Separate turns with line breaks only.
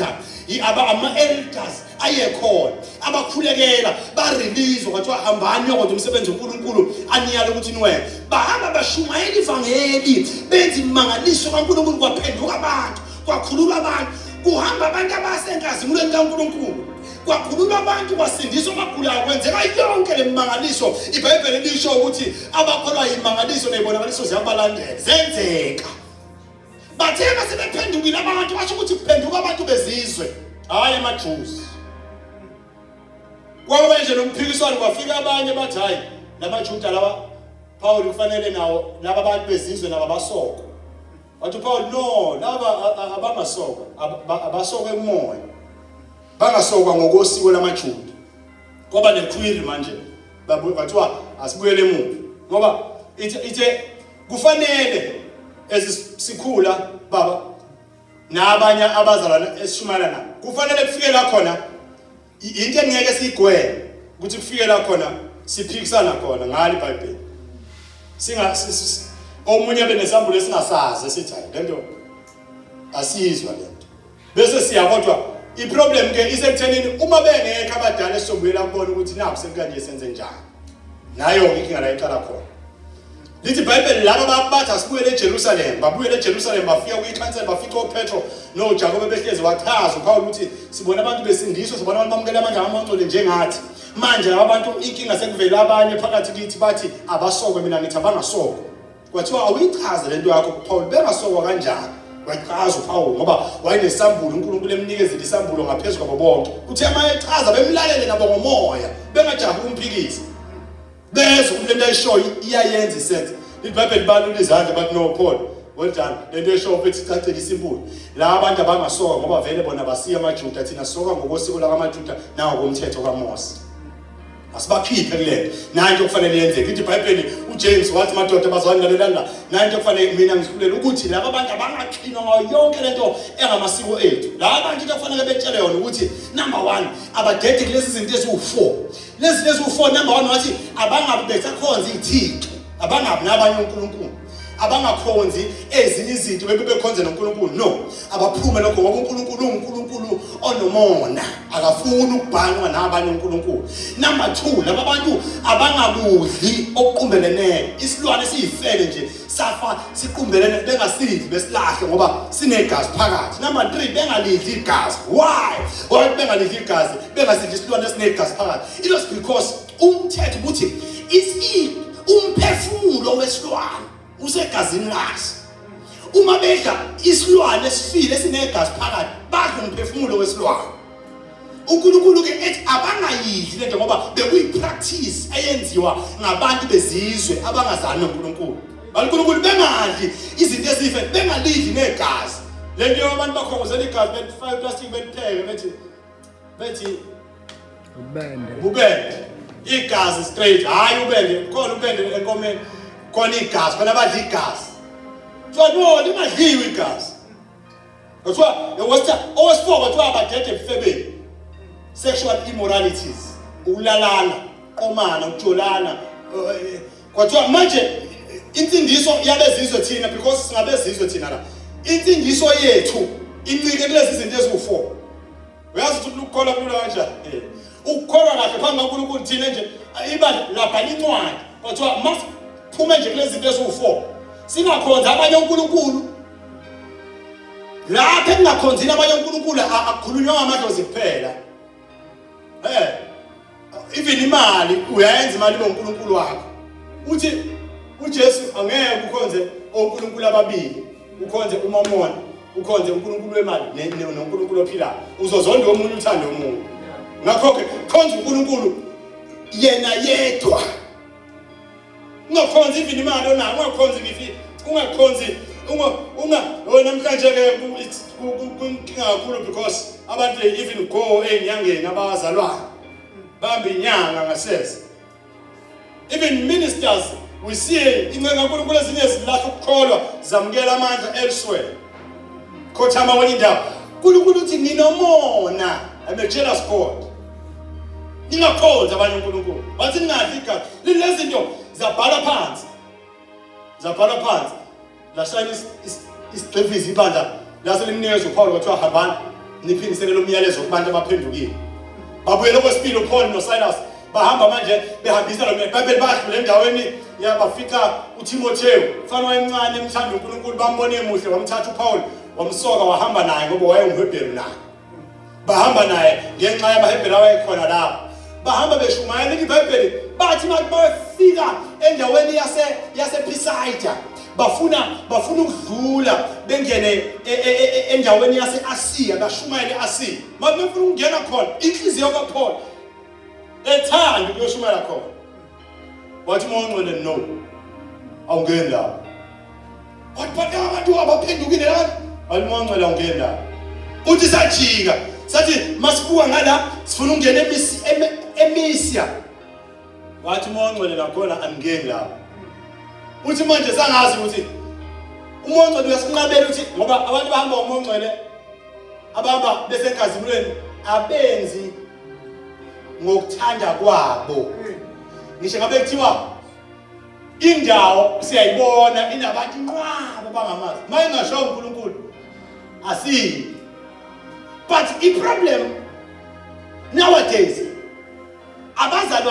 elder aba ama-elders ayekhona abakhulekela barelease kwathiwa hambani yokwenza umsebenzi wonkulunkulu aniyala ukuthi niwenze bahamba bashumayela ivangeli benza imangaliso kankulunkulu kwaphenduka abantu kwakhululwa abantu. Kuhamba abantu abasenkazimulweni kankulunkulu kwakhululwa abantu kwasindiswa abagulayo kwenzeka yonke le mangaliso ibhayibheli lisho ukuthi abakholwa yimangaliso ney'bonakaliso ziyabalandela. Zenzeka. Bathe basebephendukile abantu basho ukuthi kuphenduka abantu bezizwe. Hhayi emajusi kwaba nje nomphikiswano kwafika abanye bathi hhayi lamajuda laba pawuli kufanele nawo laba bantu bezizwe nabo abasokwe wathi upawuli no laba abangasokwa Ab- abasokwe kumoya. Bangasokwa ngokosiko lamajuda. Kwaba nekhwiri manje. Bathiwa asibuyele emuva. Ngoba ithe kufanele ezisikhula baba nabanye abazalwane esishumayela nabo kufanele kufike la khona into engeke siyigweme ukuthi kufike la khona siphikisana khona ngalo ibhayibheli singa si- si- omunye benesambulo esingasazi esithi hayi lento asiyizwa lento bese siya kodwa iproblem ke isekuthenini uma bengekho abadala esizombuyela kubona ukuthi naku sekukanje senze njani. Nayo inkinga la iqala khona. Lithi ibhayibheli laba ba- bathi asibuyele ejerusalem babuyele ejerusalem bafika kuyikhansela bafica opetro nojakobe behlezi wachaza uphawula ukuthi sibona abantu besindiswa sibona abantu bamukela amandla amangcole njengathi. Manje laba bantu inkinga sekuvele abanye phakathi kithi bathi abasokwe mina ngithi abangasokwa kwathiwa awuyichaze le nto yakho paul bengasokwa kanjani? Wachaza uphawula ngoba wayenesambulo unkulunkulu emnikezile isambulo ngaphezu kwabo bonke. Kuthe uma echaza bemlalele nabo ngomoya bengajahi ukumphikisa bezwe ukuthi lento ayishoyo iyayenza isenze ibhayibheli balula izandla bathi no paul done. Lento eshoyo futhi icacile isimpulu la abantu abangasoka ngoba vele bona basiya amajuda thina soka ngokosiko lakamajuda nangokomthetho kamose asibakhiphe kulento nayo into okufanele yenzeke ithi ibhayibheli ujames wathi madoda bazalwane lalelana nayo into okufanele mina ngisikhulele ukuthi laba bantu abangaqhinwa ngayo yonke lento engamasiko ethu. Laba bantu into okufanele betshele yona ukuthi number one abadede kulezi zinto eziwu-four. Lezi lezi u-four number one wathi abangabi besakhonza iy'thixo abangabi nabanye unkulunkulu. Abangakhonzi ezinye izinto bebe bekhonze nonkulunkulu. No abaphume lokho ngoba unkulunkulu unkulunkulu onomona. Akafuni ukubhanqwa nabanye unkulunkulu. Number two laba bantu abangakudli okuqumbeleneyo isilwane esiyifele nje safa siqumbelene bengasidli besilahle ngoba sinegazi phakathi. Number three bengalidli igazi. Why? Why bengalidli igazi? Bengasidli isilwane esinegazi phakathi. It was because umthetho ukuthi isi umphefumulo wesilwane. Usegazini laso uma bedla isilwane esifile esinegazi phakathi badla umphefumulo wesilwane. Unkulunkulu-ke ethi abangayidli lento ngoba bekuyipractice eyenziwa ngabantu bezizwe abangazani nonkulunkulu. Balunkulunkulu bengadli izinto ezife bengalidli negazi. Le nto abantu bakhongozela igazi befake iplastic belipheke bethi bethi
ubende.
Ubende. Igazi straight hayi ubende khona ubende enkomeni. Khona igazi khona abadla igazi kuthiwa no lingadliwe igazi kuthiwa wesitha owesifoko kuthiwa abadede ebufebeni sexual immoralities. Ukulalana qomana ukujolana eh, kwathiwa manje insindiso yabezizwe thina because singabezizwe thina la insindiso yethu incike kulezi zinto eziwu-four uyazi ukuthi ukukholwa kulula kanjani Eh. ukukholwa kahle phambi kankulunkulu thina nje. Ibandla labhala incwadi kwathiwa masiphume nje kulezi zinto eziwu-four. Singakhonzi abanye unkulunkulu lapho ekungakhonzini abanye unkulunkulu a- akukhulunywa ngamadlozi kuphela. Eh even imali uyayenza imali ibe unkulunkulu wakho. Uthi uJesu angeke ukhonze onkulunkulu ababili ukhonze uMamona ukhonze unkulunkulu wemali ne- ne- nonkulunkulu ophilayo uzozonda omunye uthande omunye. Ngakho ke khonza unkulunkulu yena yedwa. Ungakhonzi even imali onayo ungakhonzi ngifi? Ungakhonzi unga unga wena namhlanje ke kunkinga kakhulu because abantu they even go enyangeni abazalwana bamba inyanga ngasese. Even ministers we see incenga kaNkulunkulu ezinye zilahla ukukholwa zamukela amandla elsewhere. Khothama kwenye indawo uNkulunkulu uthi ninomona I'm a jealous God. Ningakhonza abanye uNkulunkulu bathi ningadli igazi lezi zinto zabhala phansi. Zabhala phansi. Lashayina isigqivizi ibandla lase limnikeza uPaul kwathiwa hambani niphindisele lo myalezo kubantu abaphendukile. Babuyele okwesibili uPaul noSilas. Bahamba manje behambisa lo myalezo. Babeli badlule endaweni yabafika uTimotheo mfana wayemncane emthanda uNkulunkulu bambone emuhle wamthatha uPaul. Wamsoka wahamba naye ngoba wayengumHebheru naye. Bahamba naye ngenxa yabahebheri abayekhona lapho bahamba beshumayela ibhayibheli bathi bathi bafika endaweni yase yasePisidia bafuna bafuna ukudlula bengene e- e- e- e- endaweni yaseAsiya bashumayele eAsiya. Manje befuna ukungena khona inhliziyo kaPaul ethanda ukuyoshumayela khona. Wathi mawungcwele no awungeni lapho wathi bathi abantu abaphendukile lapha wathi mawungcwele awungeni lapho uthi sajika sathi masibuka ngala sifuna ukungena emisi eme- emisia wathi mawungcwele nakhona angeni lapho. Uthi manje sangazi ukuthi umongcwele uyasinqabela ukuthi ngoba abantu bahamba umongcwele abahamba besenkazimulweni abenzi ngokuthanda kwabo. Ngisho ngabe kuthiwa indawo siyayibona inabantu nqwabo bangamazi. Uma ingasho uNkulunkulu asiyi. But i problem nowadays abazalwane